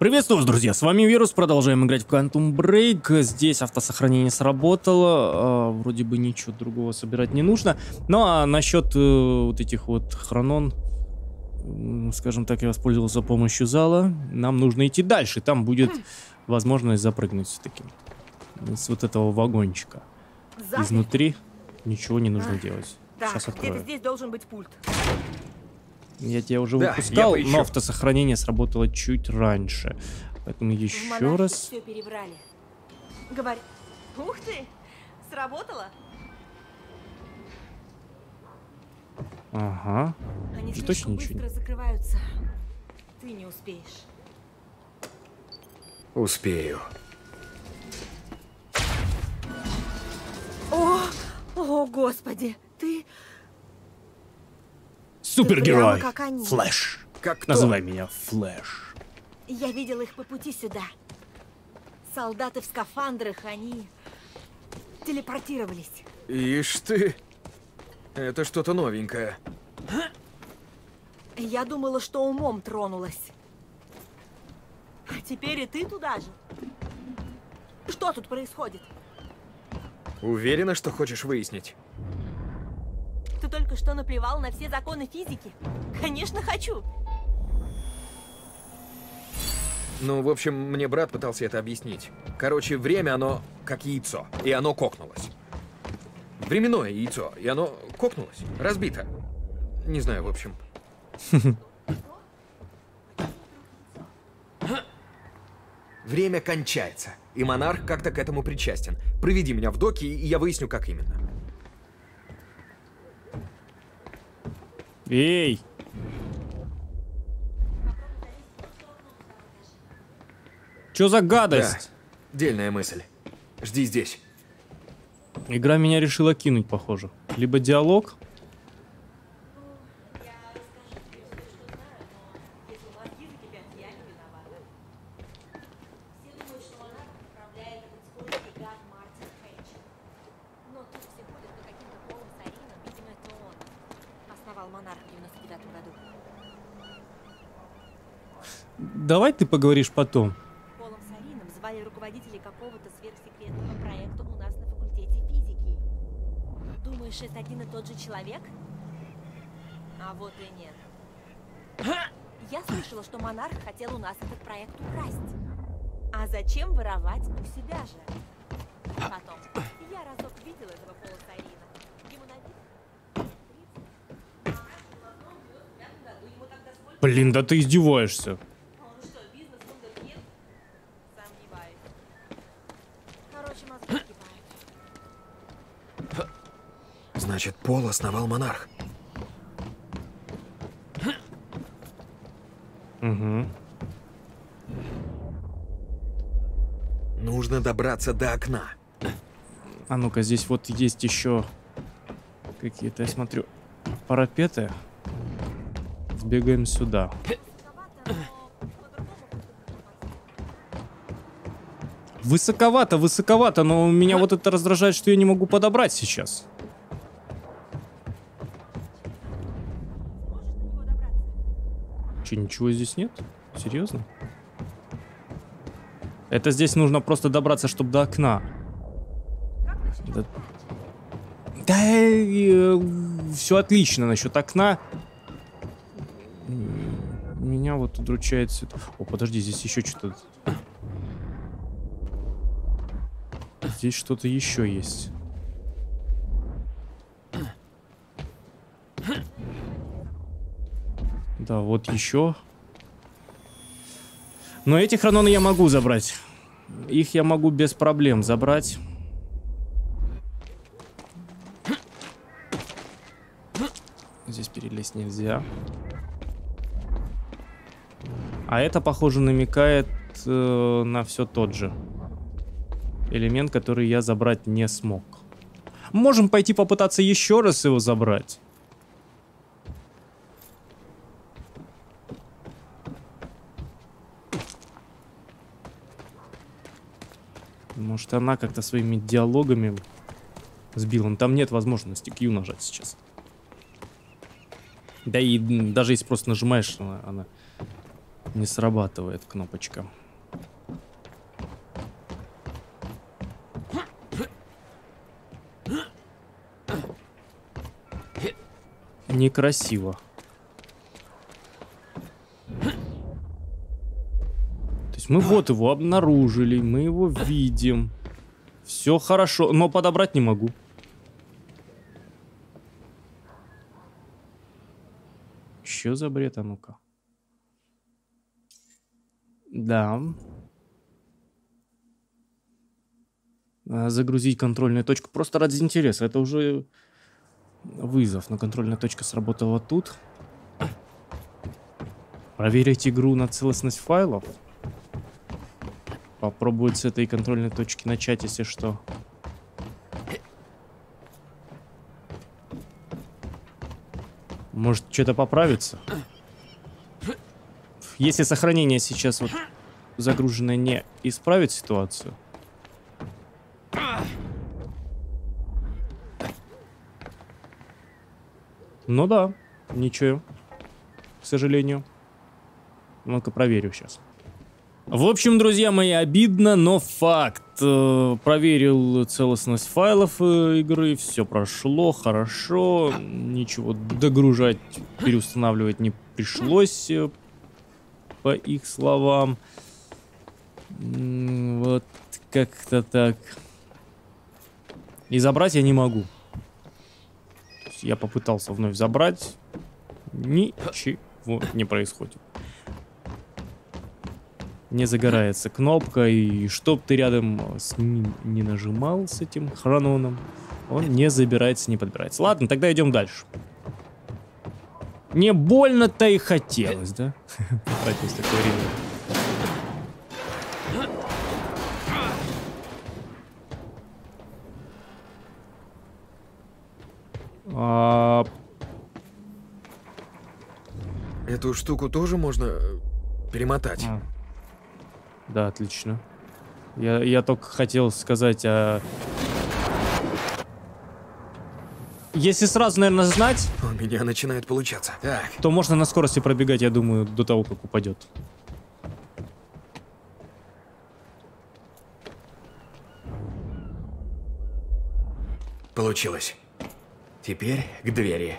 Приветствую вас, друзья, с вами Вирус, продолжаем играть в Quantum Break. Здесь автосохранение сработало, э, вроде бы ничего другого собирать не нужно. Ну а насчет э, вот этих вот хронон, м, скажем так, я воспользовался помощью зала. Нам нужно идти дальше, там будет возможность запрыгнуть все-таки с вот этого вагончика. Изнутри ничего не нужно Ах, делать. Так, Сейчас где-то открою. здесь должен быть пульт. Я тебя уже Да, выпускал, но автосохранение сработало чуть раньше. Поэтому еще раз... все переврали. Говори. Ух ты! Сработало? Ага. Они слишком точно ничего быстро закрываются. Ты не успеешь. Успею. О! О, господи! Ты... Супергерой! как они. Флэш! Как кто? Называй меня Флэш. Я видел их по пути сюда. Солдаты в скафандрах, они... телепортировались. Ишь ты. Это что-то новенькое. Я думала, что умом тронулась. А теперь и ты туда же. Что тут происходит? Уверена, что хочешь выяснить? Ты только что наплевал на все законы физики? Конечно, хочу. Ну, в общем, мне брат пытался это объяснить. Короче, время, оно как яйцо, и оно кокнулось. Временное яйцо, и оно кокнулось, разбито. Не знаю, в общем. Время кончается, и монарх как-то к этому причастен. Проведи меня в доки, и я выясню, как именно. Эй! Чё за гадость? Дельная мысль. Жди здесь. Игра меня решила кинуть, похоже. Либо диалог. Но тут все ходят по каким-то полам с Арином. Видимо, это он. Основал монарх в 99 году. Давай ты поговоришь потом. Полом с Арином звали руководителей какого-то сверхсекретного проекта у нас на факультете физики. Думаешь, это один и тот же человек? А вот и нет. Я слышала, что монарх хотел у нас этот проект украсть. А зачем воровать у себя же? Потом, я разок видела этого Пола с Арина. Ему на вид Блин, да ты издеваешься. Он что, бизнес-вундеркинд? Сомневаюсь. Короче, мозги кипают. Значит, Пол основал монарх. Угу. Нужно добраться до окна. А ну-ка, здесь вот есть еще какие-то, я смотрю, парапеты. Сбегаем сюда. Высоковато, высоковато, но меня вот это раздражает, что я не могу подобрать сейчас. Че, ничего здесь нет? Серьезно? Это здесь нужно просто добраться, чтобы до окна. Да, все отлично насчет окна. Меня вот удручает. О, подожди, здесь еще что-то. Здесь что-то еще есть. Да, вот еще. Но эти хрононы я могу забрать. Их я могу без проблем забрать. Здесь перелезть нельзя. А это, похоже, намекает э, на все тот же элемент, который я забрать не смог. Можем пойти попытаться еще раз его забрать. Может, она как-то своими диалогами сбила. Но там нет возможности Q нажать сейчас. Да и даже если просто нажимаешь, она, она Не срабатывает кнопочка. Некрасиво. То есть мы вот его обнаружили, мы его видим. Все хорошо, но подобрать не могу. Что за бред, а ну-ка? Да. Загрузить контрольную точку просто ради интереса. Это уже вызов. Но контрольная точка сработала тут. Проверить игру на целостность файлов. Попробовать с этой контрольной точки начать, если что. Может, что-то поправится? Если сохранение сейчас вот загруженное не исправит ситуацию. Ну да, ничего. К сожалению. Ну-ка проверю сейчас. В общем, друзья мои, обидно, но факт. Э, Проверил целостность файлов э, игры, все прошло хорошо, ничего догружать, переустанавливать не пришлось, э, по их словам. Вот как-то так. И забрать я не могу. Я попытался вновь забрать, ничего не происходит не загорается кнопка, и чтоб ты рядом с ним не нажимал, с этим хрононом, он не забирается, не подбирается. Ладно, тогда идем дальше. Не больно-то и хотелось, да? Потратить такое время. А, Эту штуку тоже можно перемотать. А. Да, отлично. Я, я только хотел сказать, а... Если сразу, наверное, знать, У меня начинает получаться. Так, то можно на скорости пробегать, я думаю, до того, как упадет. получилось. Теперь к двери.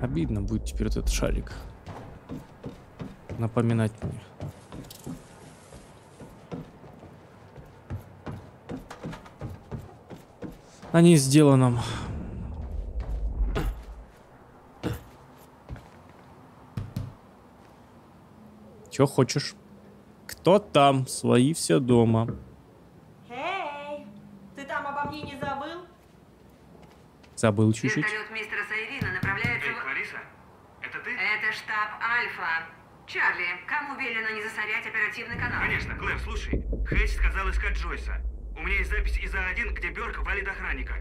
Обидно будет теперь вот этот шарик. Напоминать мне. А не сделанном. Чё хочешь? Кто там? Свои все дома. Эй, ты там обо мне не забыл? Забыл чуть-чуть. Вертолет мистера Сайрина направляется Эй, в... Клариса, это ты? Это штаб Альфа. Чарли, кому велено не засорять оперативный канал? Конечно, Клэр, слушай. Хейдж сказал искать Джойса. У меня есть запись из А1, где Бёрк валит охранника.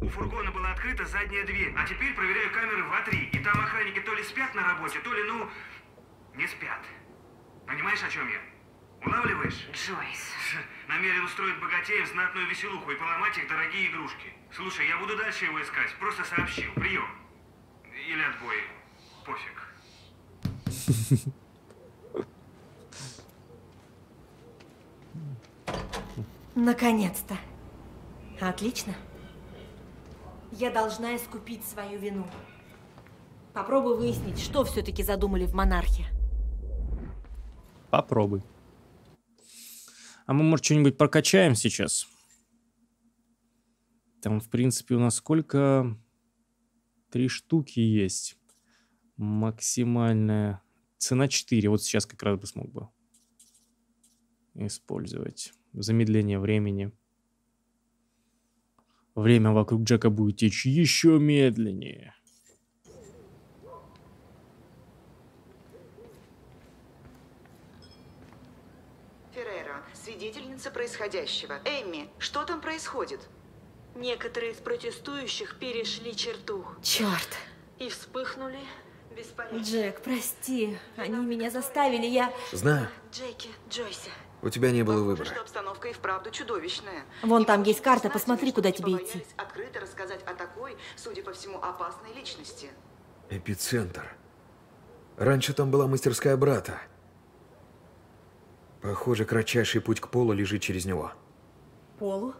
У фургона была открыта задняя дверь. А теперь проверяю камеры в А3. И там охранники то ли спят на работе, то ли, ну, не спят. Понимаешь, о чем я? Улавливаешь? Джойс. Намерен устроить богатеев знатную веселуху и поломать их дорогие игрушки. Слушай, я буду дальше его искать. Просто сообщил. Прием. Или отбой. Пофиг. Наконец-то. Отлично. Я должна искупить свою вину. Попробуй выяснить, что все-таки задумали в монархе. Попробуй. А мы, может, что-нибудь прокачаем сейчас? Там, в принципе, у нас сколько? Три штуки есть. Максимальная цена 4. Вот сейчас как раз бы смог бы использовать. Замедление времени. Время вокруг Джека будет течь еще медленнее. Феррейра, свидетельница происходящего. Эмми, что там происходит? Некоторые из протестующих перешли черту Черт. и вспыхнули беспорядком. Джек, прости. Они меня заставили, я... Знаю, Джеки, Джойси. У тебя не было выбора. что обстановка и вправду чудовищная. Вон И там есть карта, посмотри, куда тебе идти. открыто рассказать о такой, судя по всему, опасной личности. Эпицентр. Раньше там была мастерская брата. Похоже, кратчайший путь к полу лежит через него. Полу?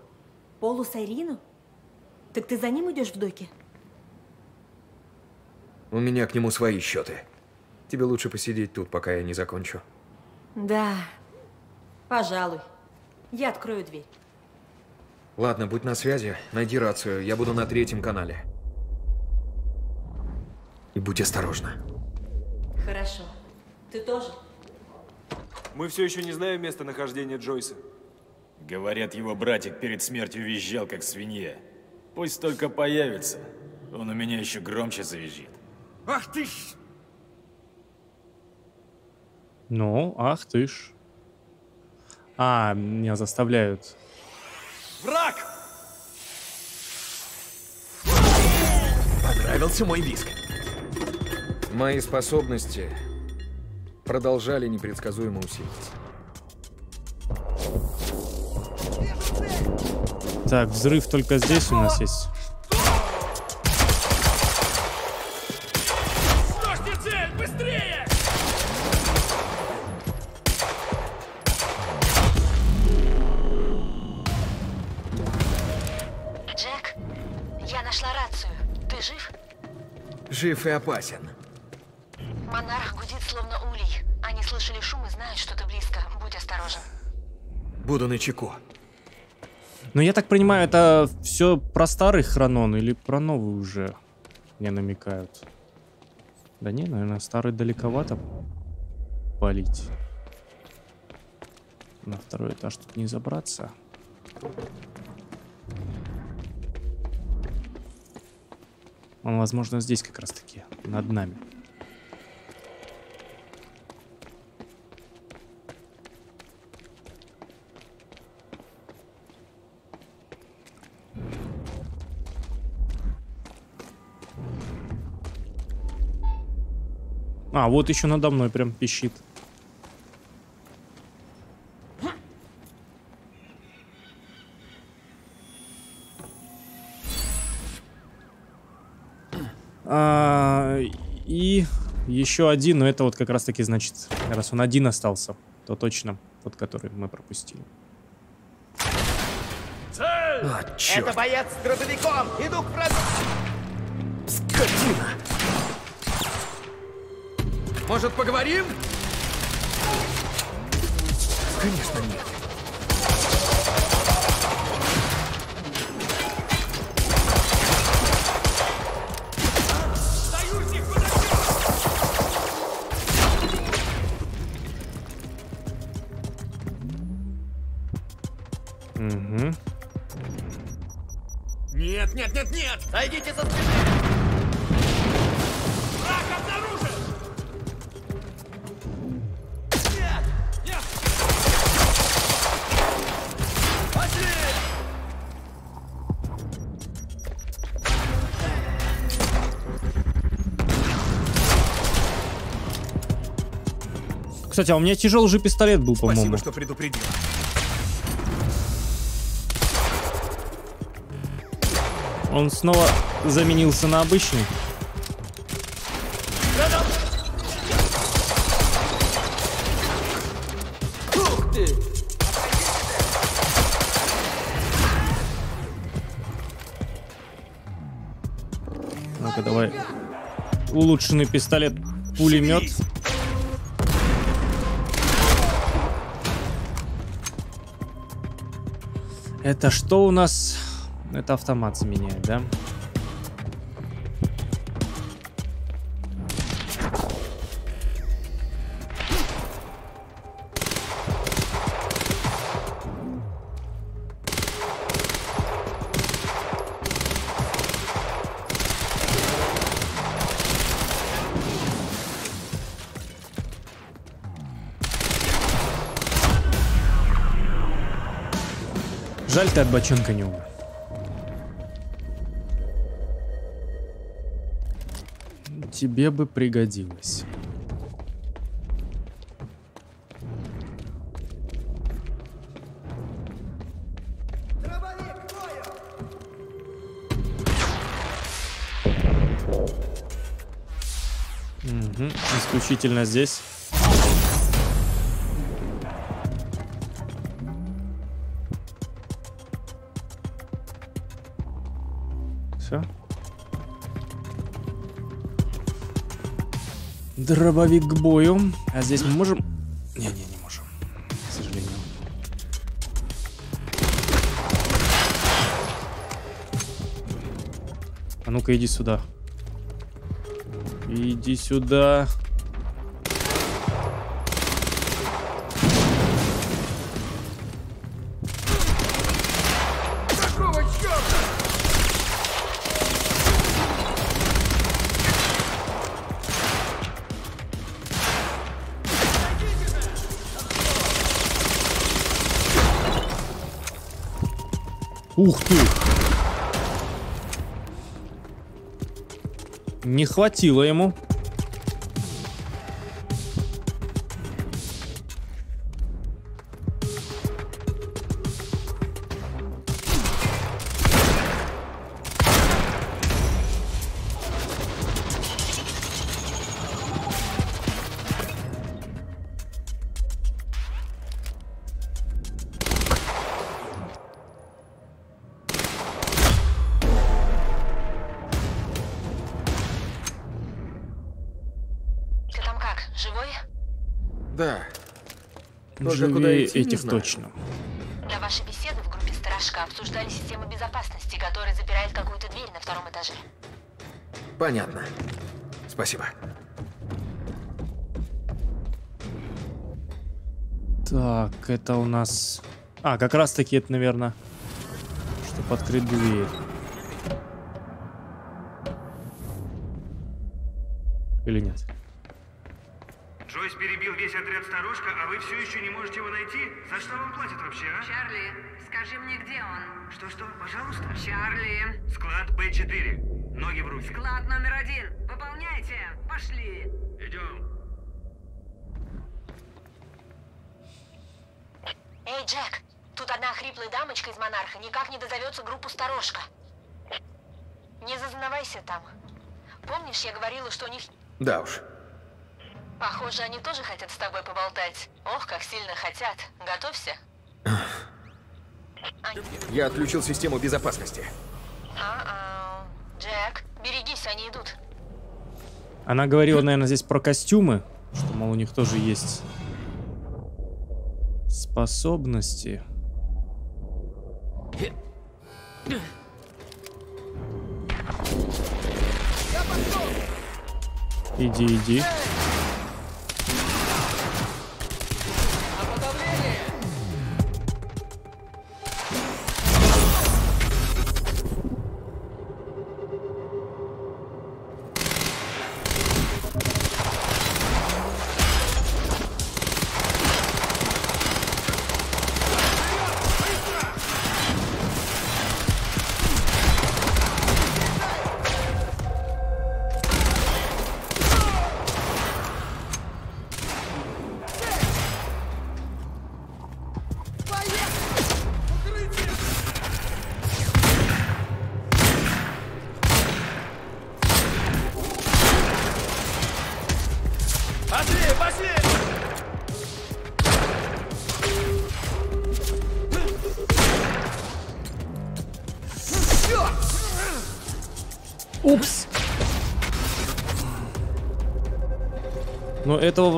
Полу с Айрину? Так ты за ним идешь в доки? У меня к нему свои счеты. Тебе лучше посидеть тут, пока я не закончу. Да, пожалуй. Я открою дверь. Ладно, будь на связи, найди рацию, я буду на третьем канале. И будь осторожна. Хорошо. Ты тоже? Мы все еще не знаем местонахождения Джойса. Говорят, его братик перед смертью визжал, как свинья. Пусть только появится. Он у меня еще громче завизжит. Ах ты ж! Ну, ах ты ж. А, меня заставляют. Враг! Понравился мой виск. Мои способности продолжали непредсказуемо усиливаться. Так, взрыв только здесь у нас есть. Жив и опасен. Монарх гудит словно улей. Они слышали шум и знают, что ты близко. Будь осторожен. Буду на чеку. Но я так понимаю, это все про старый хронон или про новый уже мне намекают. Да не, наверное, старый далековато палить. На второй этаж тут не забраться. Он, возможно, здесь как раз таки, над нами. А, вот еще надо мной прям пищит. Еще один, но это вот как раз таки значит, раз он один остался, то точно тот, который мы пропустили. А, черт. Это боец с грузовиком! Иду к врагу! Скотина! Может, поговорим? Конечно, нет. Нет! Зайдите со спины! Враг обнаружен! Нет! Нет! Пошли! Кстати, а у меня тяжелый же пистолет был, по-моему. Спасибо, что предупредил. Он снова заменился на обычный. Ну-ка, давай. Улучшенный пистолет, пулемет. Это что у нас? Это автомат заменяет, да? Жаль, ты от бочонка не умер. Тебе бы пригодилось. Мгм, Исключительно здесь. Дробовик к бою. А здесь мы можем... Не-не, не можем. К сожалению. А ну-ка иди сюда. Иди сюда. Хватило ему. Этих знаю. точно. Для вашей беседы в группе Сторожка обсуждали систему безопасности, которая запирает какую-то дверь на втором этаже. Понятно. Спасибо. Так, это у нас... А, как раз таки это, наверное, чтобы открыть дверь. Что вам платят вообще, а? Чарли, скажи мне, где он? Что-что, пожалуйста? Чарли, Склад Б4. Ноги в руки. склад номер один. Выполняйте. Пошли. Идем. Эй, Джек, тут одна хриплая дамочка из Монарха никак не дозовется группу Сторожка. Не зазнавайся там. Помнишь, я говорила, что у них... Да уж. Похоже, они тоже хотят с тобой поболтать. Ох, как сильно хотят. Готовься. Я отключил систему безопасности. Джек, берегись, они идут. Она говорила, наверное, здесь про костюмы, что, мол, у них тоже есть способности. Иди, иди.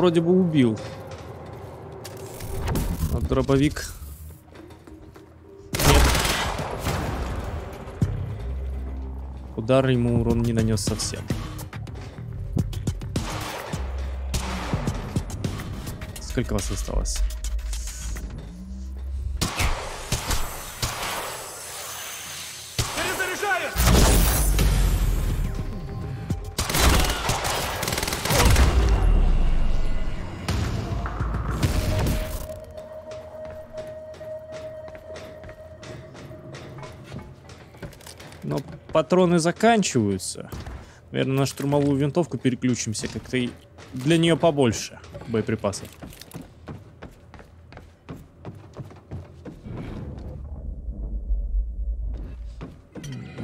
Вроде бы убил. А дробовик... Нет. Удар ему урон не нанес совсем. Сколько вас осталось? Патроны заканчиваются. Наверное, на штурмовую винтовку переключимся. Как-то для нее побольше боеприпасов.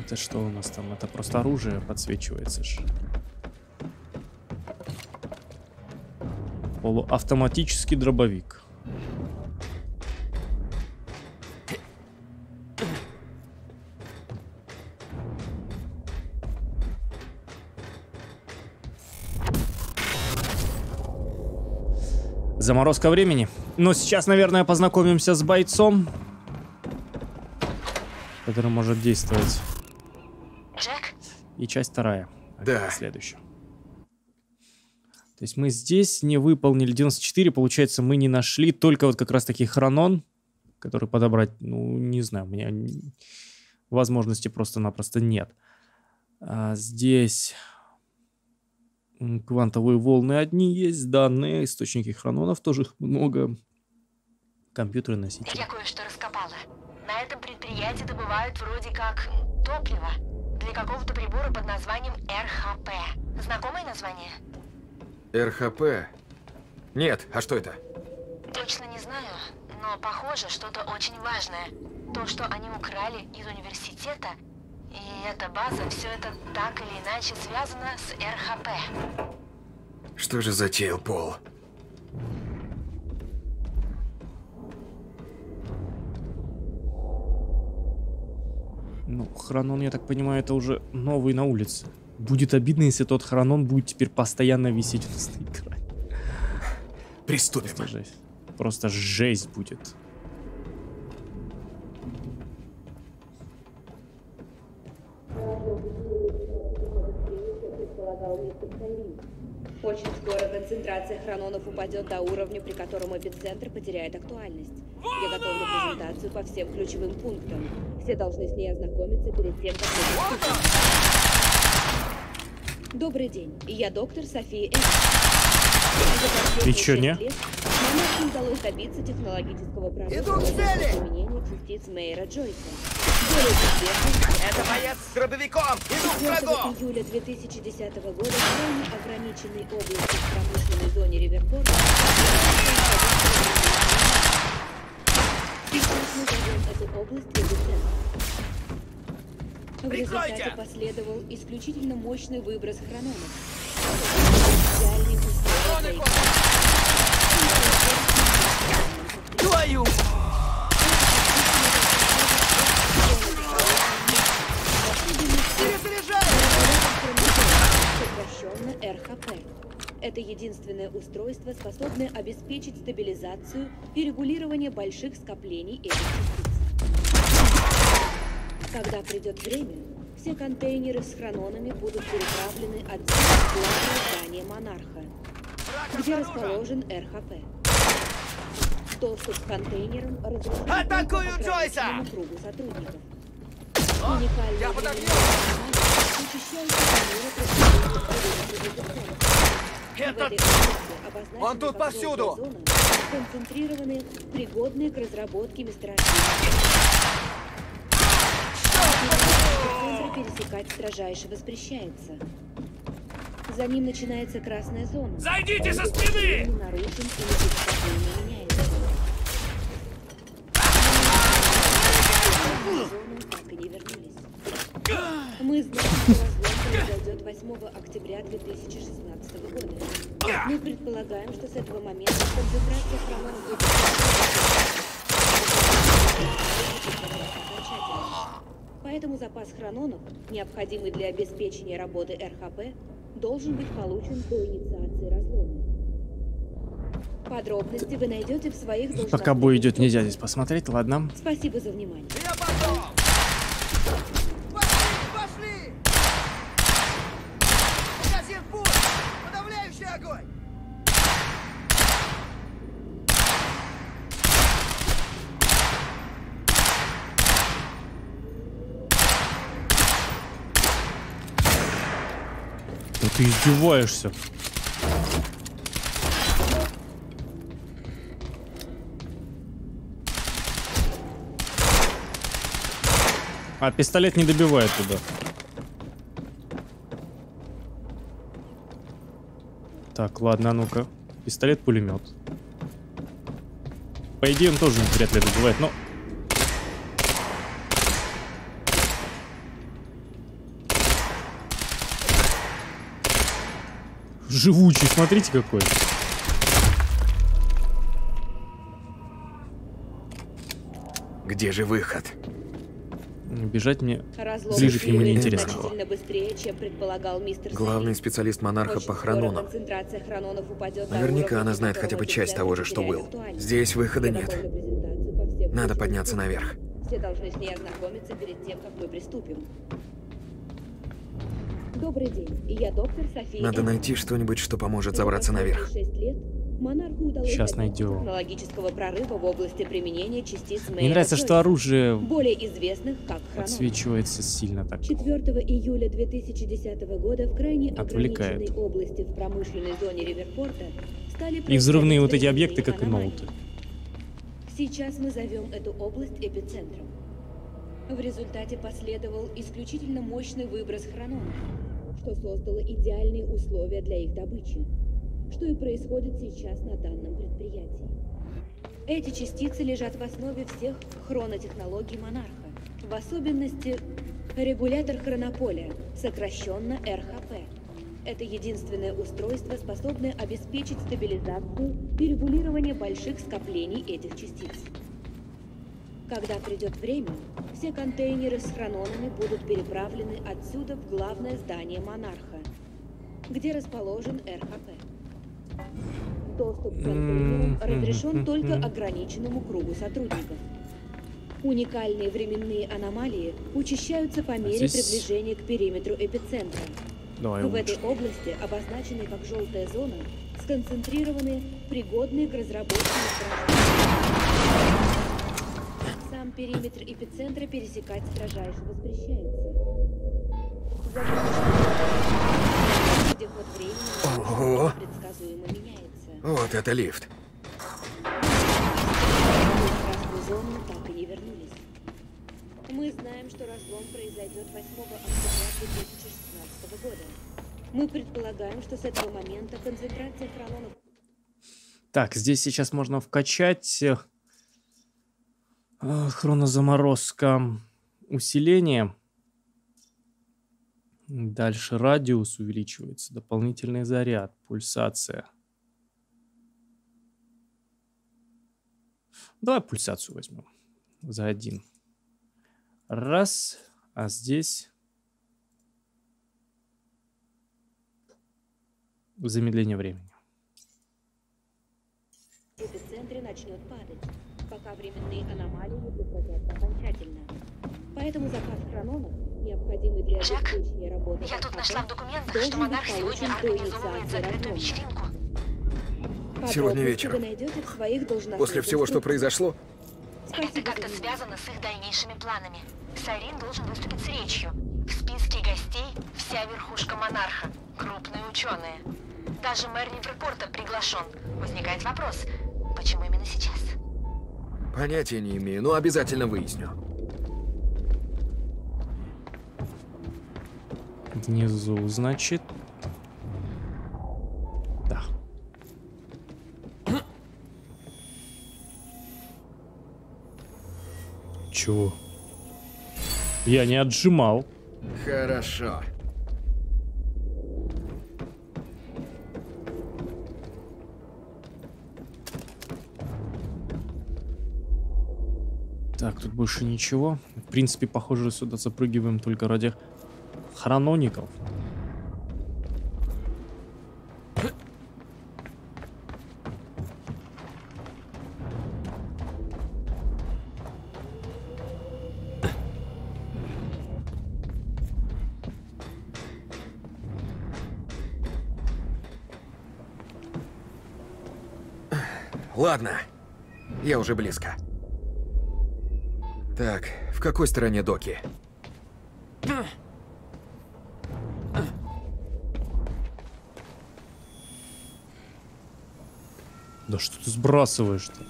Это что у нас там? Это просто оружие подсвечивается ж. Полуавтоматический дробовик. Заморозка времени. Но сейчас, наверное, познакомимся с бойцом, который может действовать. Джек, И часть вторая. Да. Следующая. То есть мы здесь не выполнили 94, получается, мы не нашли только вот как раз таки хронон, который подобрать, ну, не знаю, у меня возможности просто-напросто нет. А здесь квантовые волны одни есть, данные, источники хрононов тоже их много. Компьютеры носители. я кое-что раскопала. На этом предприятии добывают вроде как топливо для какого-то прибора под названием РХП. Знакомое название? РХП? Нет, а что это? Точно не знаю, но похоже, что-то очень важное. То, что они украли из университета, и эта база, все это так или иначе связано с РХП. Что же затеял Пол? Ну, хронон, я так понимаю, это уже новый на улице. Будет обидно, если тот хронон будет теперь постоянно висеть у нас на экране. Приступим. Просто жесть. Просто жесть будет. Котором эпицентр потеряет актуальность. Я готовлю презентацию по всем ключевым пунктам. Все должны с ней ознакомиться перед тем, как мы. Добрый день. Я доктор София. За последние чё, не? лет Нам удалось добиться технологического прорыва Иду к в цели! применения частиц Мейра Джойса. Более Это боец с дробовиком! Иду к 4 врагу! июля 2010 года в крайне ограниченной области в промышленной зоне Риверпорта Сейчас мы зовем эту область эпицентр. В результате последовал исключительно мощный выброс для Твою! Перезаряжаю! сокращенно РХП. Это единственное устройство, способное обеспечить стабилизацию и регулирование больших скоплений этих частиц. Когда придет время, все контейнеры с хрононами будут переправлены от главное здание Монарха, где расположен РХП. Доступ к контейнерам Атакую Джойса! кругу сотрудников. Уникальные я подобью! элементы Этот... Он тут повсюду! зоны, пригодные к разработке месторождения. Центр пересекать строжайше воспрещается. За ним начинается красная зона. Зайдите со спины! нарушен и незапускание меняется. Зону так и не вернулись. Мы знаем, что 8 октября 2016 года. Мы предполагаем, что с этого момента концентрация хромонов будет. Поэтому запас хрононов, необходимый для обеспечения работы РХП, должен быть получен до инициации разлома. Подробности вы найдете в своих Пока должностных бой идет, нельзя здесь посмотреть, ладно. Спасибо за внимание. Я потом! Пошли, пошли! Магазин пуст! Подавляющий огонь! Да ты издеваешься. А пистолет не добивает туда. Так, ладно, а ну-ка. Пистолет-пулемет. По идее, он тоже вряд ли добивает, но... Живучий, смотрите какой. Где же выход? Бежать мне Разлом ближе к нему неинтересно. быстрее, чем предполагал мистер Главный специалист монарха Очень по хрононам. Наверняка она знает хотя бы часть того же, что актуальность. Здесь выхода нет. Надо подняться наверх. Все должны с ней ознакомиться перед тем, как мы приступим. Добрый день. Я доктор София. Надо найти что-нибудь, что поможет За забраться наверх. шесть лет монарху удалось Щас добиться найдем. технологического прорыва в области применения частиц Мне нравится, что оружие более известных как хронон. подсвечивается сильно так. 4 июля 2010 года в крайне Отвлекает. ограниченной области в промышленной зоне Риверпорта стали И взрывные вот эти объекты, как и ноуты. Сейчас мы зовем эту область эпицентром. В результате последовал исключительно мощный выброс хрононов, что создало идеальные условия для их добычи, что и происходит сейчас на данном предприятии. Эти частицы лежат в основе всех хронотехнологий монарха, в особенности регулятор хронополя, сокращенно РХП. Это единственное устройство, способное обеспечить стабилизацию и регулирование больших скоплений этих частиц. Когда придет время, все контейнеры с хрононами будут переправлены отсюда в главное здание монарха, где расположен РХП. Доступ к контейнерам разрешен только ограниченному кругу сотрудников. Уникальные временные аномалии учащаются по мере здесь- приближения к периметру эпицентра. Давай В лучше. этой области, обозначенной как желтая зона, сконцентрированы пригодные к разработке. Сам периметр эпицентра пересекать строжайше воспрещается. Зависит от- где ход времени Ого. предсказуемо меняется. Вот это лифт. В красную зону так и не вернулись. Мы знаем, что разлом произойдет 8 октября 2016 года. Мы предполагаем, что с этого момента концентрация хрононов Так, здесь сейчас можно вкачать э, хронозаморозка усиление. Дальше радиус увеличивается, дополнительный заряд, пульсация. Давай пульсацию возьмем за один. Раз, а здесь замедление времени. в эпицентре начнет падать, пока временные аномалии не прекратятся окончательно. Поэтому заказ хрононов, необходимый для Джек, обеспечения работы Я тут нашла в документах, что монарх сегодня организовывает закрытую вечеринку. Сегодня вечером. После всего, что произошло, Это Спасибо как-то связано с их дальнейшими планами. Сайрин должен выступить с речью. В списке гостей вся верхушка монарха, крупные ученые. Даже мэр Риверпорта приглашен. Возникает вопрос, почему именно сейчас? Понятия не имею, но обязательно выясню. Внизу, значит. Да. Чего? Я не отжимал. Хорошо. Так, тут больше ничего. В принципе, похоже, сюда запрыгиваем только ради хроноников. Ладно, я уже близко. Так, в какой стороне доки? Да что ты сбрасываешь-то?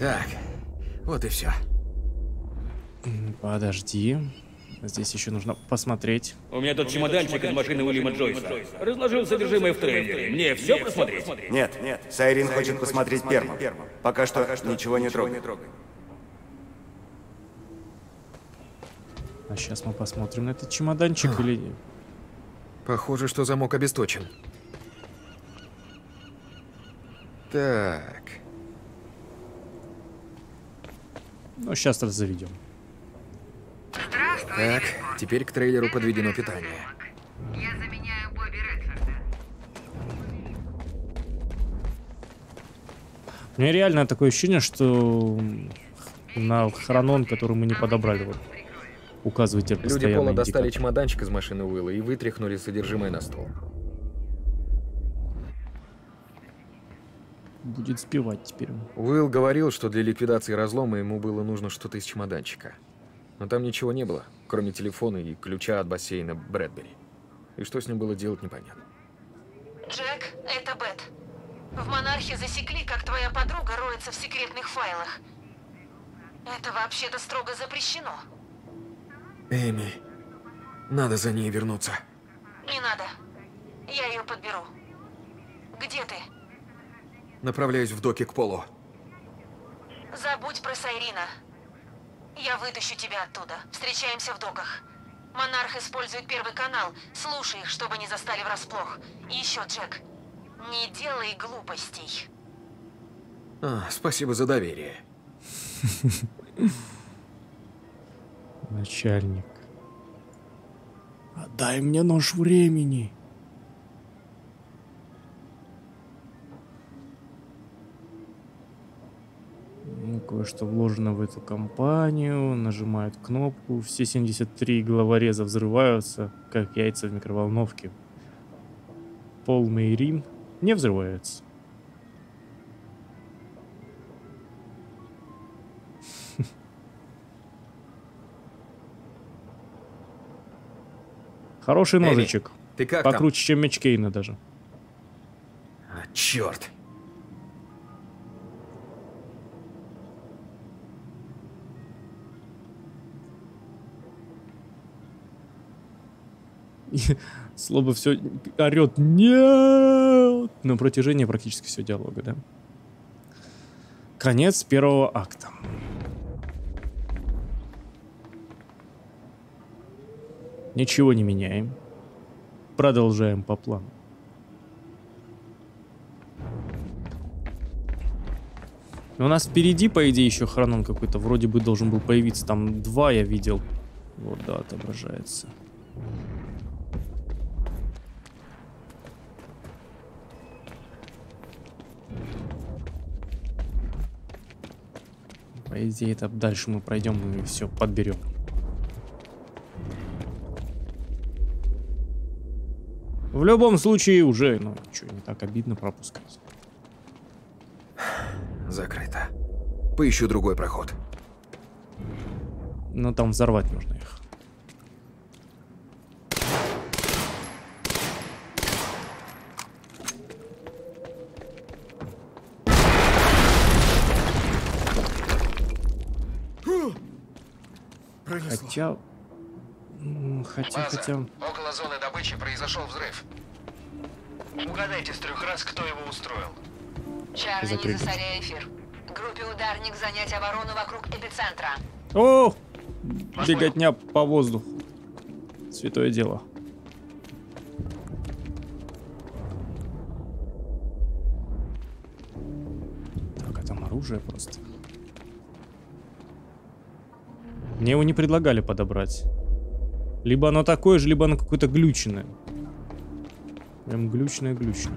Так, вот и все. Подожди. Здесь еще нужно посмотреть. У меня тут чемоданчик из машины Уильяма Джойса. Разложил содержимое в трейлере. Мне все посмотреть? Нет, нет. Сайрин хочет посмотреть первым. Пока что ничего не трогай. А сейчас мы посмотрим на этот чемоданчик или... Похоже, что замок обесточен. Так. Ну, сейчас раз заведем. Так, теперь к трейлеру подведено питание. Я заменяю Бобби Редфорда. У меня реально такое ощущение, что на хронон, который мы не подобрали, вот, указывает теперь Люди постоянно Пола достали индикатор. чемоданчик из машины Уилла и вытряхнули содержимое на стол. Будет сбивать теперь. Уилл говорил, что для ликвидации разлома ему было нужно что-то из чемоданчика. Но там ничего не было, кроме телефона и ключа от бассейна Брэдбери. И что с ним было делать, непонятно. Джек, это Бет. В Монархе засекли, как твоя подруга роется в секретных файлах. Это вообще-то строго запрещено. Эми, надо за ней вернуться. Не надо. Я ее подберу. Где ты? Направляюсь в доки к Полу. Забудь про Сайрина. Я вытащу тебя оттуда. Встречаемся в доках. Монарх использует первый канал. Слушай их, чтобы не застали врасплох. И еще, Джек, не делай глупостей. А, спасибо за доверие. Начальник. Отдай мне нож времени. Кое-что вложено в эту компанию, нажимают кнопку, все 73 головореза взрываются, как яйца в микроволновке. Пол Мейрин не взрывается. Хороший ножичек. ты как там? Покруче, чем меч Кейна даже. А, черт. Слово все орет нет на протяжении практически все диалога, да? Конец первого акта. Ничего не меняем. Продолжаем по плану. У нас впереди, по идее, еще хронон какой-то вроде бы должен был появиться. Там два я видел. Вот, да, отображается. По идее, это дальше мы пройдем и все подберем. В любом случае уже, ну, что, не так обидно пропускать. Закрыто. Поищу другой проход. Но там взорвать нужно их. Хотя... Хотя, База. хотя... Около зоны добычи произошел взрыв. Угадайте с трех раз, кто его устроил. Чарли, Закрыли. не засоряй эфир. Группе ударник занять оборону вокруг эпицентра. О! Беготня по воздуху. Святое дело. Так, а там оружие просто. Мне его не предлагали подобрать. Либо оно такое же, либо оно какое-то глюченное. Прям глючное-глючное.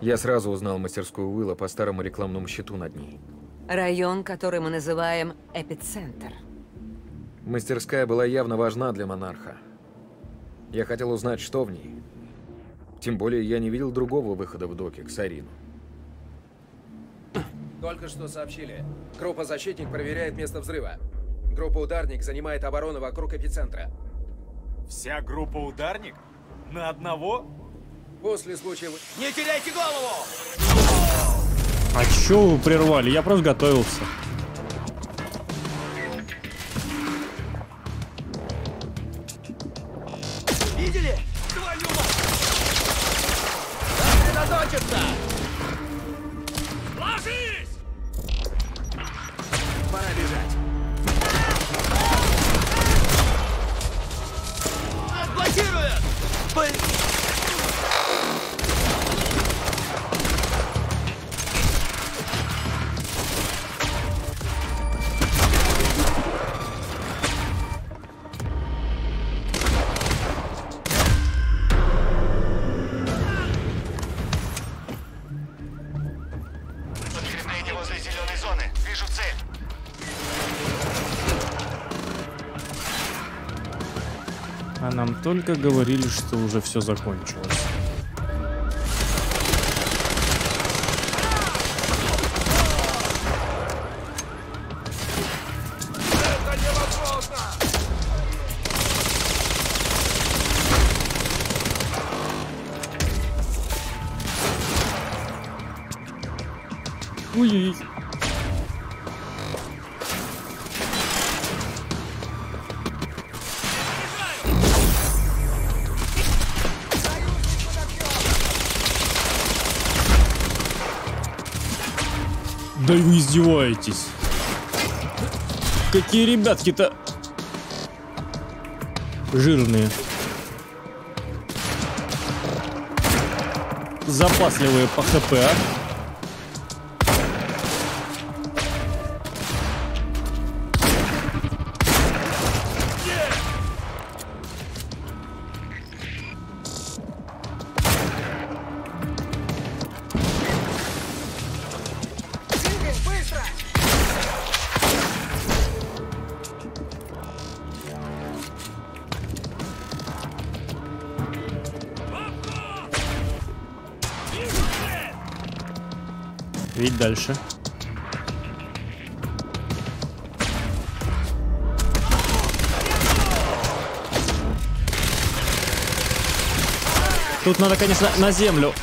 Я сразу узнал мастерскую Уилла по старому рекламному щиту над ней. Район, который мы называем эпицентр. Мастерская была явно важна для монарха. Я хотел узнать, что в ней. Тем более я не видел другого выхода в доке к Сарину. Только что сообщили. Группа «Защитник» проверяет место взрыва. Группа «Ударник» занимает оборону вокруг эпицентра. Вся группа ударник? На одного? После случая... Не теряйте голову! А чё вы прервали? Я просто готовился. Только говорили, что уже все закончилось. Ой-ой-ой. Да вы издеваетесь. Какие ребятки-то жирные. Запасливые по хп, а? Дальше. Тут надо, конечно, на землю.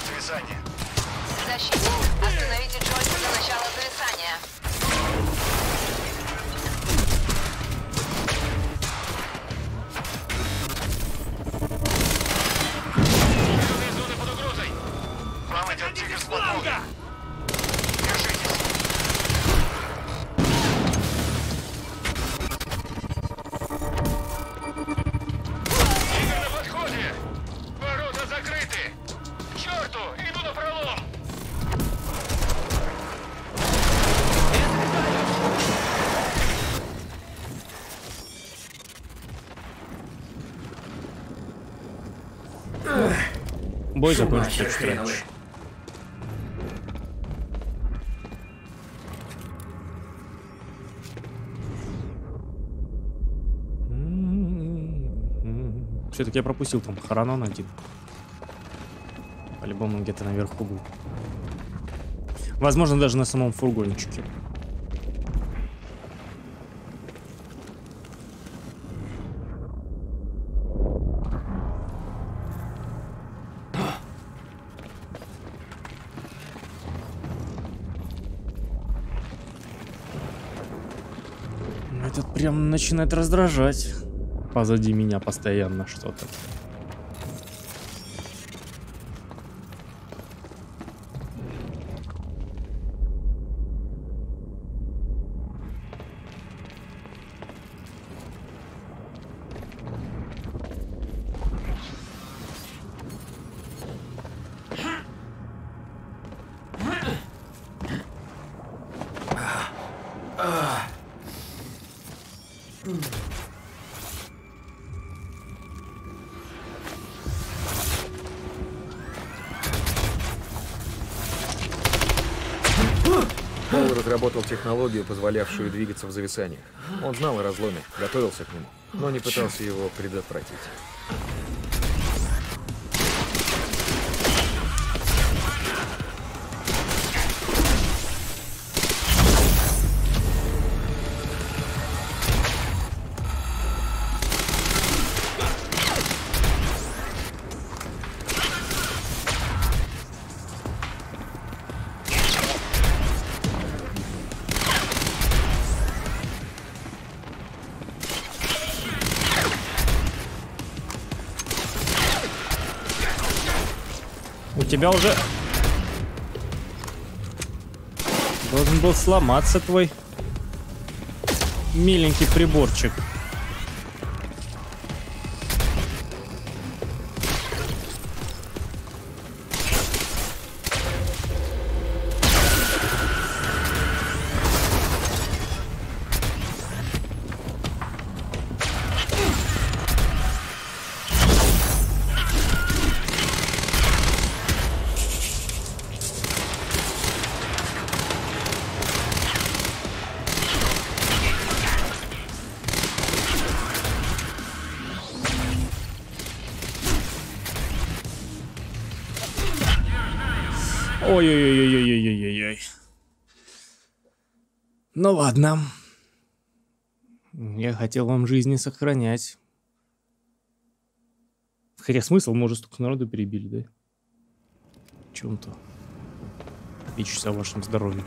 Бой закончится чуть раньше. Все-таки я пропустил там Харанон один. По-любому где-то наверху был. Возможно, даже на самом фургончике. Этот прям начинает раздражать. Позади меня постоянно что-то. Двигаться в зависаниях. Он знал о разломе, готовился к нему, но не пытался его предотвратить. Тебя уже... Должен был сломаться твой миленький приборчик. Ну ладно. Я хотел вам жизни сохранять. Хотя смысл, может, столько народу перебили, да? Чем-то. Печься о вашем здоровье.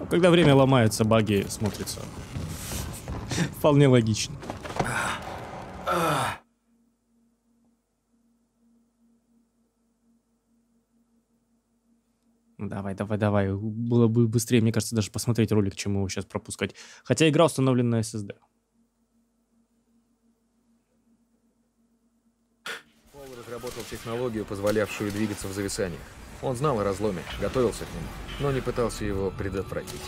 Ну, Когда время ломается, баги смотрятся вполне логично. Давай, давай, давай. Было бы быстрее, мне кажется, даже посмотреть ролик, чем его сейчас пропускать. Хотя игра установлена на SSD. Пол разработал технологию, позволявшую двигаться в зависаниях. Он знал о разломе, готовился к нему, но не пытался его предотвратить.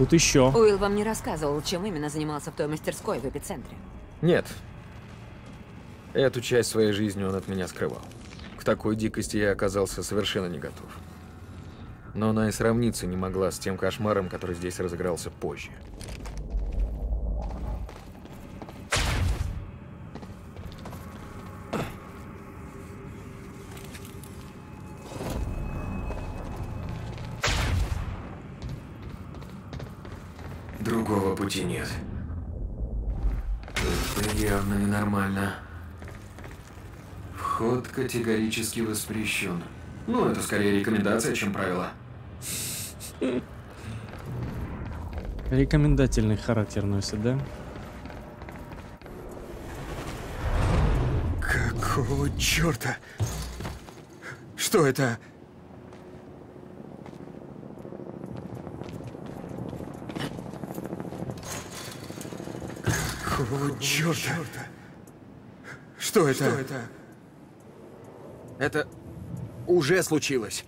Тут еще. Уилл вам не рассказывал, чем именно занимался в той мастерской в эпицентре. Нет. Эту часть своей жизни он от меня скрывал. К такой дикости я оказался совершенно не готов. Но она и сравниться не могла с тем кошмаром, который здесь разыгрался позже. Категорически воспрещен. Ну, это скорее рекомендация, чем правило. Рекомендательный характер носит, да? Какого черта? Что это? Какого черта? Что это? Что это? Это уже случилось.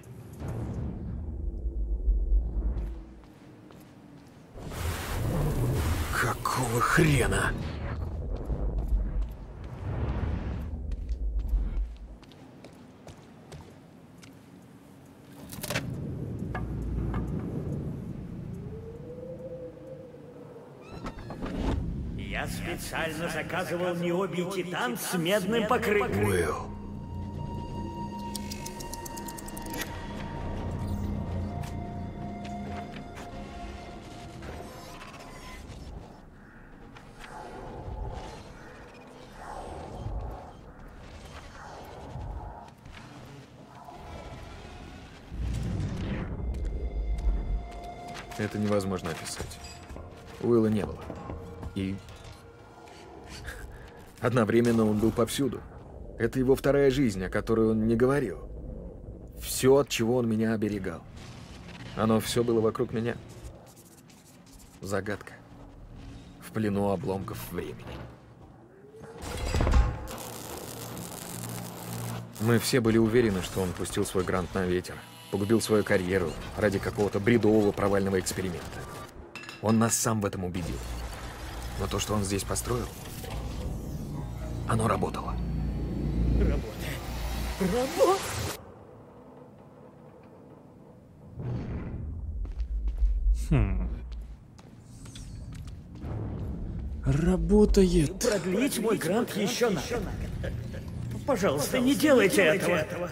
Какого хрена? Я специально заказывал необий титан с медным покрытием. Уилл. Это невозможно описать. Уилла не было. И одновременно он был повсюду. Это его вторая жизнь, о которой он не говорил. Все, от чего он меня оберегал. Оно все было вокруг меня. Загадка. В плену обломков времени. Мы все были уверены, что он пустил свой грант на ветер. Погубил свою карьеру ради какого-то бредового провального эксперимента. Он нас сам в этом убедил. Но то, что он здесь построил, оно работало. Работает. Работает. Хм. Работает. Продлить мой грант еще на год. Пожалуйста, не делайте этого.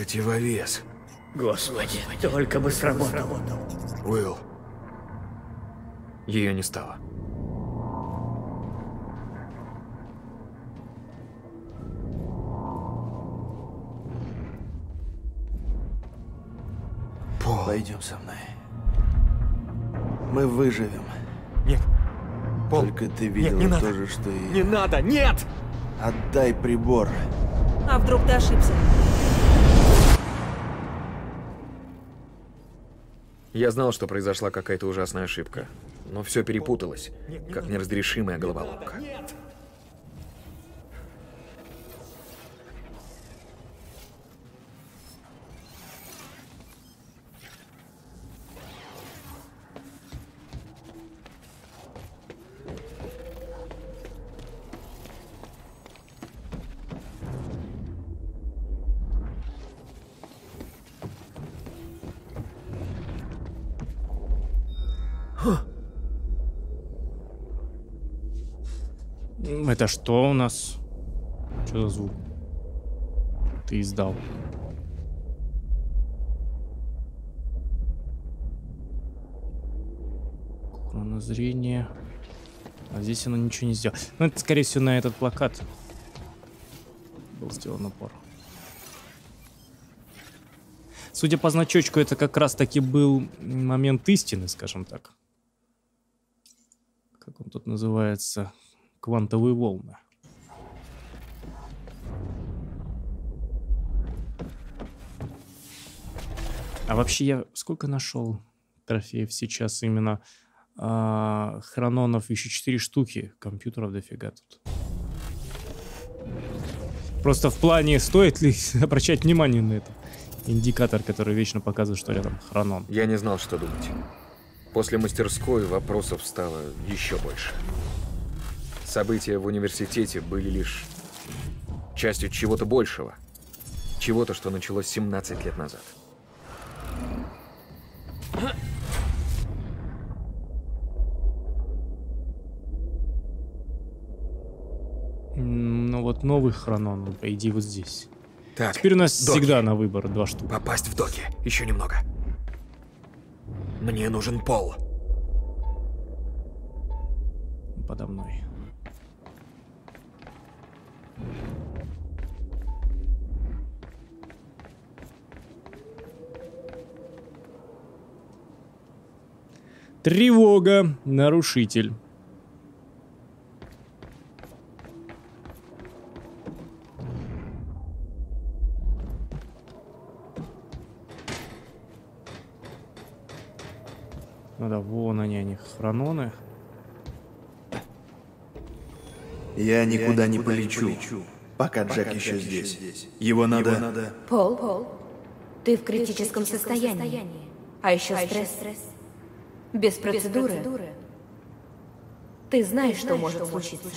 Противовес. Господи, только бы сработал. Уилл. Ее не стало. Пол. Пойдем со мной. Мы выживем. Нет. Пол. Только ты видел не то же, что и... Не надо, нет! Отдай прибор. А вдруг ты ошибся? Я знал, что произошла какая-то ужасная ошибка. Но все перепуталось, как неразрешимая головоломка. Это что у нас? Что за звук? Ты издал. Хронозрение. А здесь оно ничего не сделало. Ну, это, скорее всего, на этот плакат был сделан упор. Судя по значочку, это как раз-таки был момент истины, скажем так. Как он тут называется? Квантовые волны. А вообще я сколько нашел трофеев сейчас именно а, хрононов еще 4 штуки, компьютеров дофига тут. Просто в плане, стоит ли обращать внимание на это. Индикатор, который вечно показывает, что рядом хронон. Я не знал, что думать. После мастерской вопросов стало еще больше. События в университете были лишь частью чего-то большего. Чего-то, что началось 17 лет назад. Ну вот новый хронон, идее, вот здесь. Так, Теперь у нас доки. всегда на выбор два штуки. Попасть в доки. Еще немного. Мне нужен пол. Подо мной. Тревога. Нарушитель. Ну да, вон они, они, хрононы. Я никуда не полечу, пока Джек еще здесь. Его надо... Пол, Пол, ты в критическом состоянии. А еще стресс. Без процедуры. Ты знаешь, что может случиться.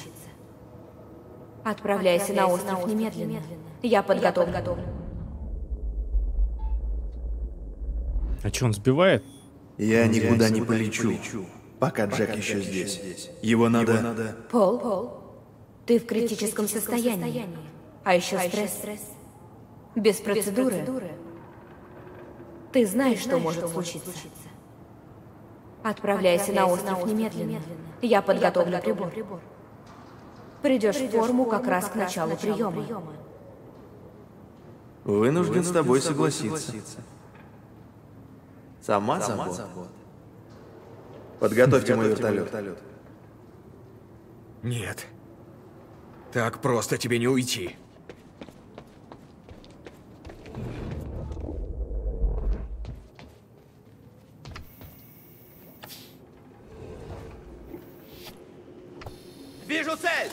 Отправляйся на остров немедленно. Я подготовлю. А что, он сбивает? Я никуда не полечу, пока Джек еще здесь. Его надо... Пол, Пол, ты в критическом состоянии. А еще стресс. Без процедуры. Ты знаешь, что может случиться. Отправляйся на остров немедленно. Я подготовлю прибор. Придешь в форму как раз к началу приема. Вынужден с тобой согласиться. Сама забота. Подготовьте мой вертолет. Нет. Так просто тебе не уйти. Вижу цель!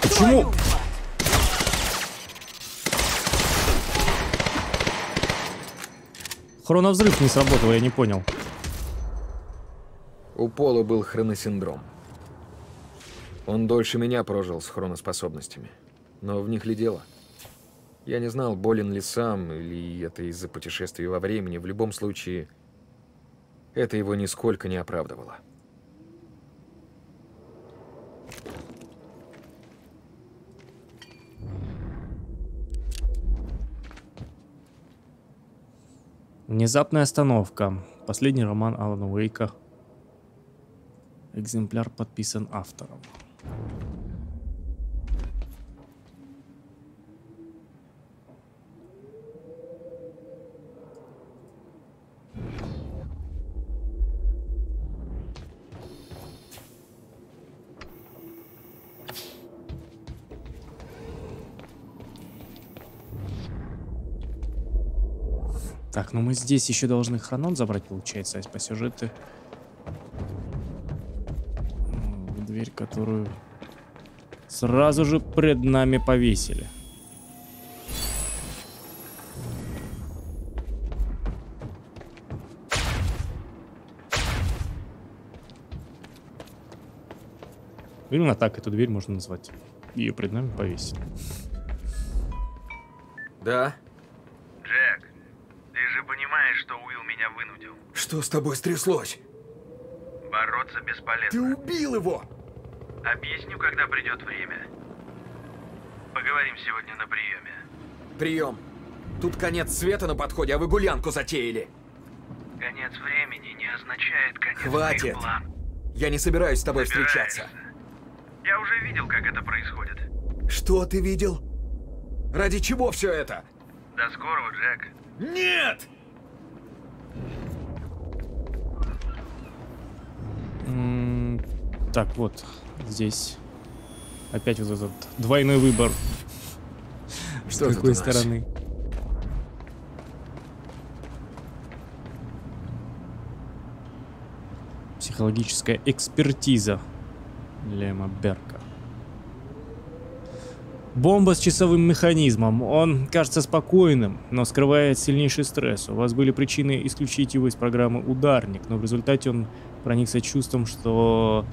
Почему? Хроновзрыв не сработал, я не понял. У Пола был хроносиндром. Он дольше меня прожил с хроноспособностями. Но в них ли дело? Я не знал, болен ли сам, или это из-за путешествий во времени. В любом случае, это его нисколько не оправдывало. Внезапная остановка. Последний роман Алана Уэйка. Экземпляр подписан автором. Так, ну мы здесь еще должны хронон забрать, получается, по сюжету. Которую сразу же пред нами повесили. Именно так эту дверь можно назвать. Ее пред нами повесили. Да? Джек, ты же понимаешь, что Уилл меня вынудил. Что с тобой стряслось? Бороться Ты бесполезно. убил его! Объясню, когда придет время. Поговорим сегодня на приеме. Прием. Тут конец света на подходе, а вы гулянку затеяли. Конец времени не означает конец Хватит. планов. Я не собираюсь с тобой Собираешься. встречаться. Я уже видел, как это происходит. Что ты видел? Ради чего все это? До скорого, Джек. Нет! Так, вот, здесь опять вот этот двойной выбор. Что С какой стороны? Психологическая экспертиза Лема Берка. Бомба с часовым механизмом. Он кажется спокойным, но скрывает сильнейший стресс. У вас были причины исключить его из программы «Ударник», но в результате он проникся чувством, что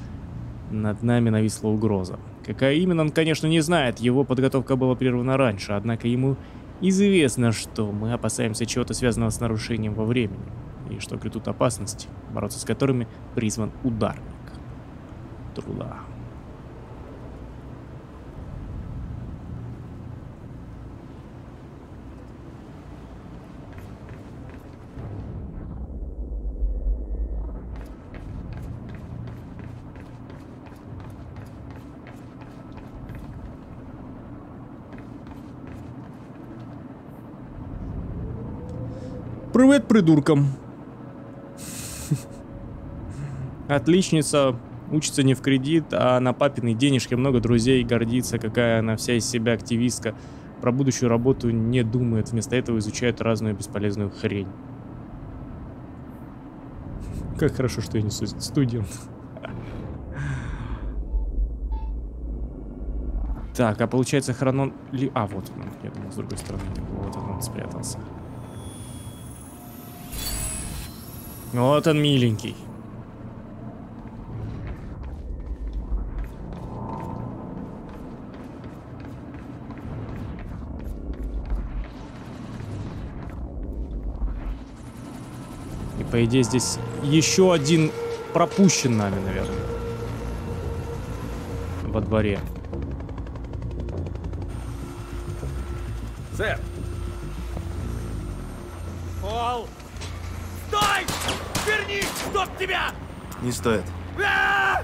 над нами нависла угроза. Какая именно, он, конечно, не знает. Его подготовка была прервана раньше, однако ему известно, что мы опасаемся чего-то связанного с нарушением во времени, и что грядут опасности, бороться с которыми призван ударник. Труда. Привет, придуркам. Отличница учится не в кредит, а на папиной денежке много друзей, гордится, какая она вся из себя активистка. Про будущую работу не думает, вместо этого изучает разную бесполезную хрень. Как хорошо, что я не сту- студент. Так, а получается хронон... ли- А, вот он. Я думал, с другой стороны. Вот он, он спрятался. Вот он, миленький. И по идее здесь еще один пропущен нами, наверное. Во дворе. Сэр! Стоп тебя! Не стоит. А! А!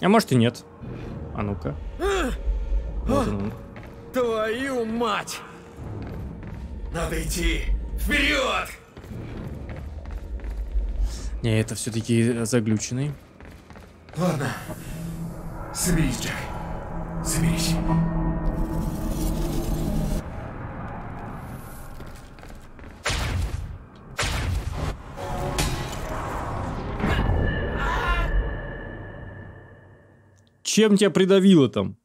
А может и нет. А ну-ка. Вот он. Твою мать! Надо идти! Вперед! Не, это все-таки заглюченный. Ладно. Соберись, Джек. Соберись. Чем тебя придавило там?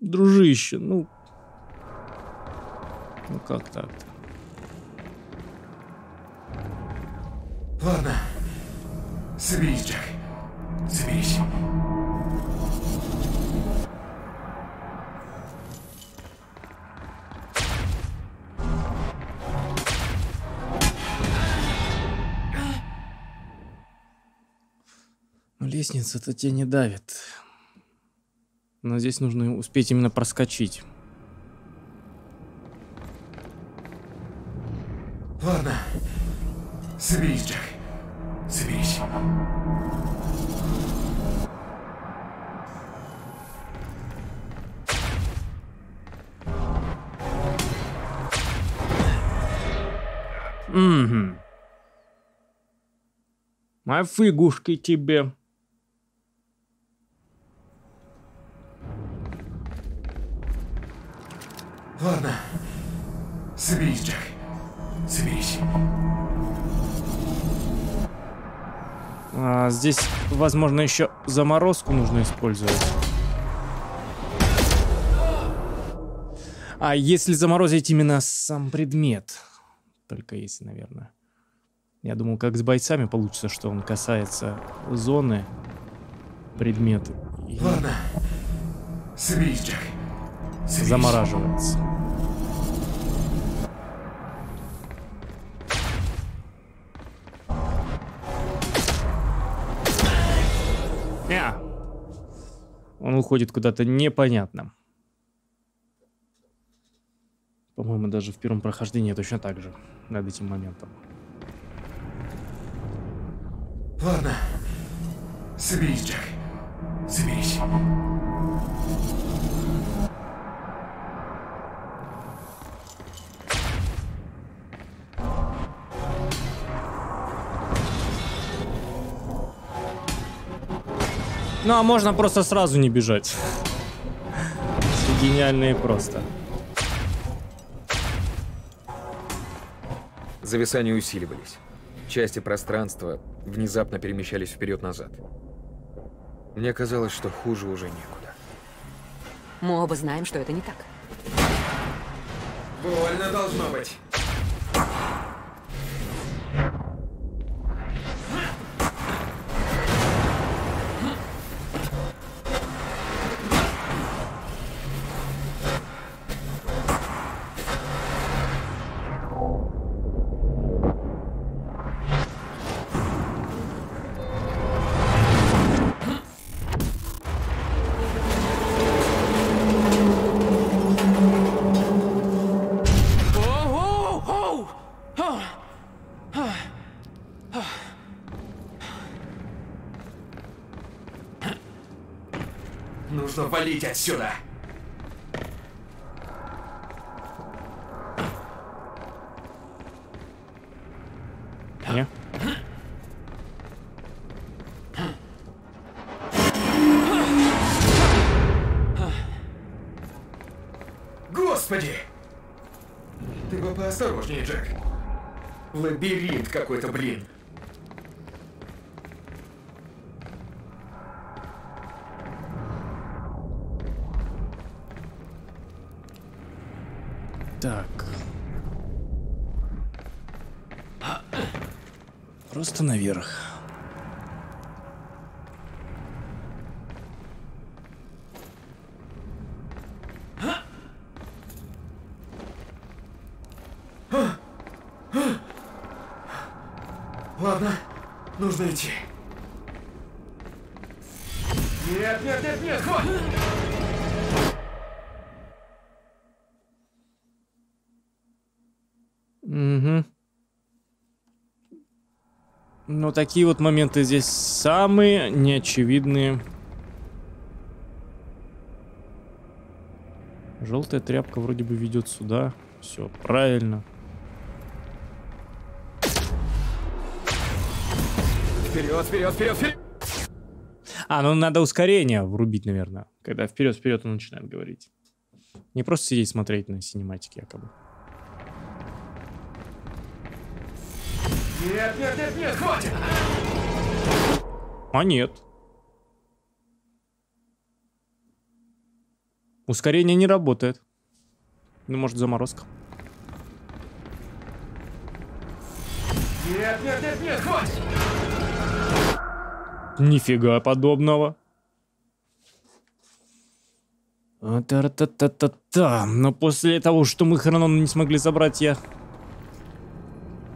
Дружище, ну... Ну как так-то? Ладно. Соберись, Джек. Соберись. Лестница-то тебя не давит. Но здесь нужно успеть именно проскочить. Ладно. Соберись, Джек. Соберись. Угу. А фигушки тебе. Ладно. Соберись, Джек. Соберись. А, здесь, возможно, еще заморозку нужно использовать. А если заморозить именно сам предмет? Только если, наверное. Я думал, как с бойцами получится, что он касается зоны предмета. Ладно. Соберись, Джек. Замораживается. Ня. Он уходит куда-то непонятно. По-моему, даже в первом прохождении точно так же, над этим моментом. Ладно. Соберись, Джек. Соберись. Ну, а можно просто сразу не бежать. Все гениально и просто. Зависания усиливались. Части пространства внезапно перемещались вперед-назад. Мне казалось, что хуже уже некуда. Мы оба знаем, что это не так. Больно должно быть. Валить отсюда. Не? Господи! Ты бы поосторожнее, Джек. Лабиринт какой-то, блин. Так. Просто наверх. Ладно, нужно идти. Нет, нет, нет, нет, хватит! Угу. Но такие вот моменты здесь самые неочевидные. Желтая тряпка вроде бы ведет сюда. Все правильно. Вперед, вперед, вперед, вперед! А, ну надо ускорение врубить, наверное. Когда вперед-вперед он начинает говорить. Не просто сидеть смотреть на синематики якобы. Нет, нет, нет, нет, хватит! А нет. Ускорение не работает. Ну, может, заморозка. Нет, нет, нет, нет, хватит! Нифига подобного. А, Та-та-та-та-та. Но после того, что мы хронон не смогли забрать, я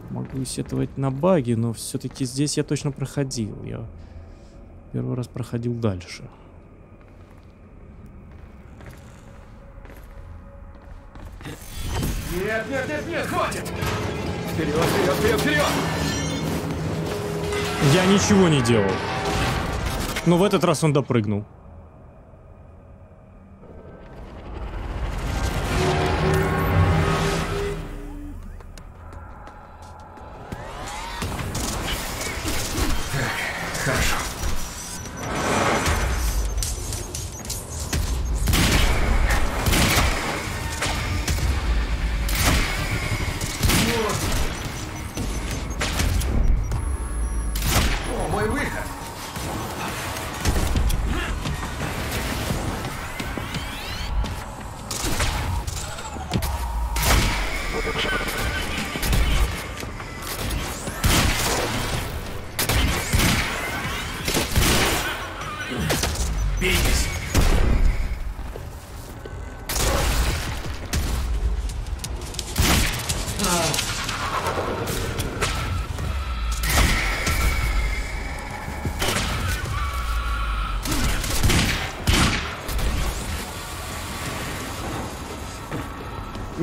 могу сетовать на баги, но все-таки здесь я точно проходил. Я первый раз проходил дальше. Нет, нет, нет, нет, хватит! Вперед, вперед, вперед, вперед! Я ничего не делал. Но в этот раз он допрыгнул.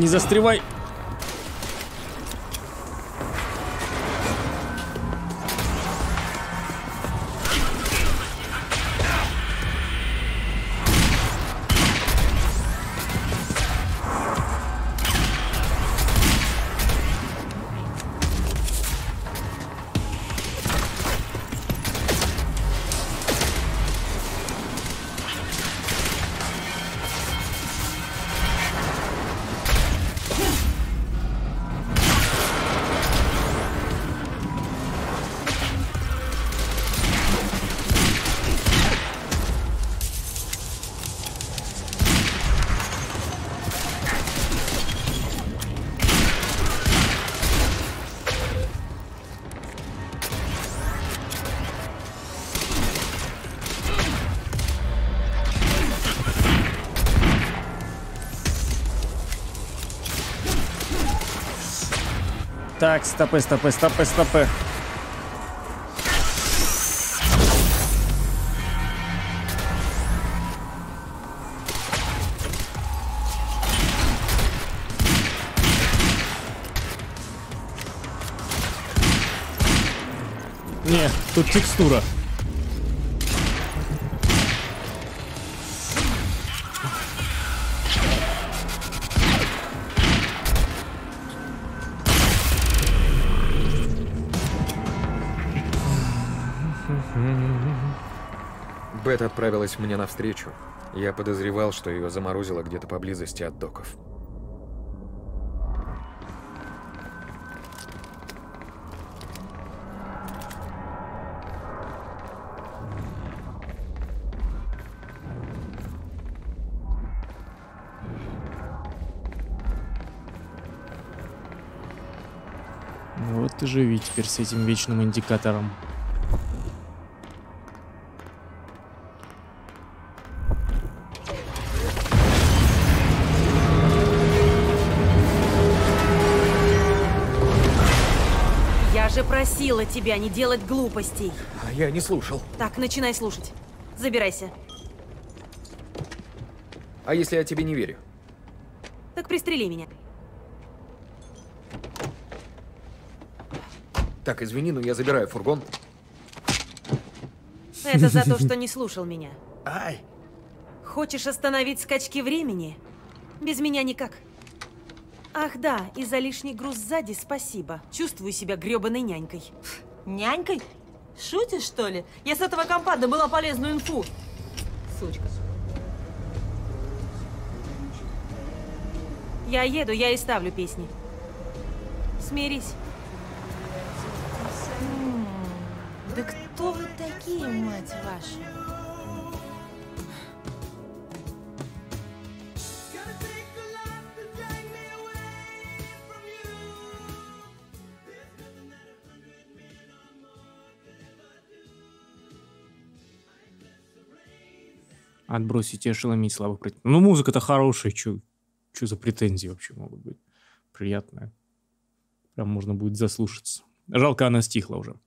Не застревай. Так, стопы, стопы, стопы, стопы. Не, тут текстура. Бет отправилась мне навстречу. Я подозревал, что ее заморозило где-то поблизости от доков. Ну Вот и живи теперь с этим вечным индикатором. Просила тебя не делать глупостей. А я не слушал. Так, начинай слушать. Забирайся. А если я тебе не верю? Так пристрели меня. Так, извини, но я забираю фургон. Это за то, что не слушал меня. Ай! Хочешь остановить скачки времени? Без меня никак. Ах да, и за лишний груз сзади спасибо. Чувствую себя грёбаной нянькой. Нянькой? Шутишь, что ли? Я с этого компа добыла полезную инфу. Сучка. Я еду, я и ставлю песни. Смирись. М, Да кто вы такие, мать вашу? Отбросить и ошеломить слабых противников. Ну, музыка-то хорошая, что за претензии вообще могут быть? Приятная. Прям можно будет заслушаться. Жалко, она стихла уже.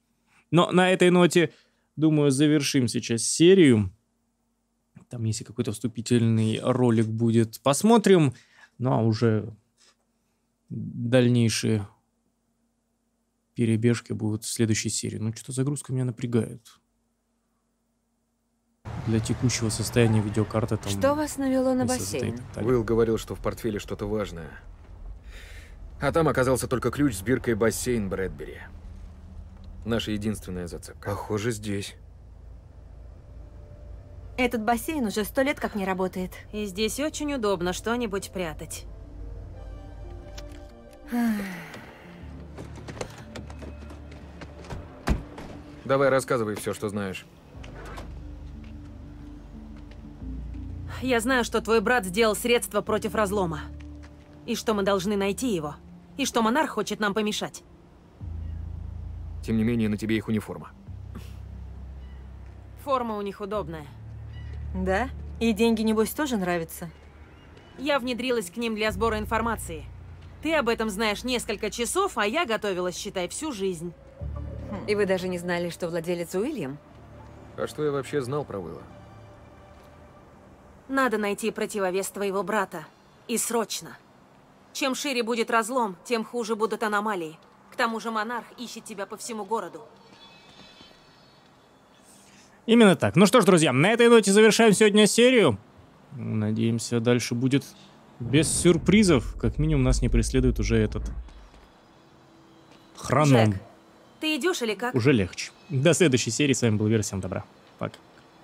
Но на этой ноте, думаю, завершим сейчас серию. Там, если какой-то вступительный ролик будет, посмотрим. Ну, а уже дальнейшие перебежки будут в следующей серии. Ну, что-то загрузка меня напрягает. Для текущего состояния видеокарты там... Что вас навело на бассейн? Уилл говорил, что в портфеле что-то важное. А там оказался только ключ с биркой «Бассейн Брэдбери». Наша единственная зацепка. Похоже, здесь. Этот бассейн уже сто лет как не работает. И здесь очень удобно что-нибудь прятать. Давай рассказывай все, что знаешь. Я знаю, что твой брат сделал средства против разлома. И что мы должны найти его. И что монарх хочет нам помешать. Тем не менее, на тебе их униформа. Форма у них удобная. Да? И деньги, небось, тоже нравятся? Я внедрилась к ним для сбора информации. Ты об этом знаешь несколько часов, а я готовилась, считай, всю жизнь. И вы даже не знали, что владелец Уильям? А что я вообще знал про Уилла? Надо найти противовес твоего брата. И срочно. Чем шире будет разлом, тем хуже будут аномалии. К тому же монарх ищет тебя по всему городу. Именно так. Ну что ж, друзья, на этой ноте завершаем сегодня серию. Надеемся, дальше будет без сюрпризов. Как минимум нас не преследует уже этот хроном. Джек, ты идешь или как? Уже легче. До следующей серии. С вами был Вера. Всем добра.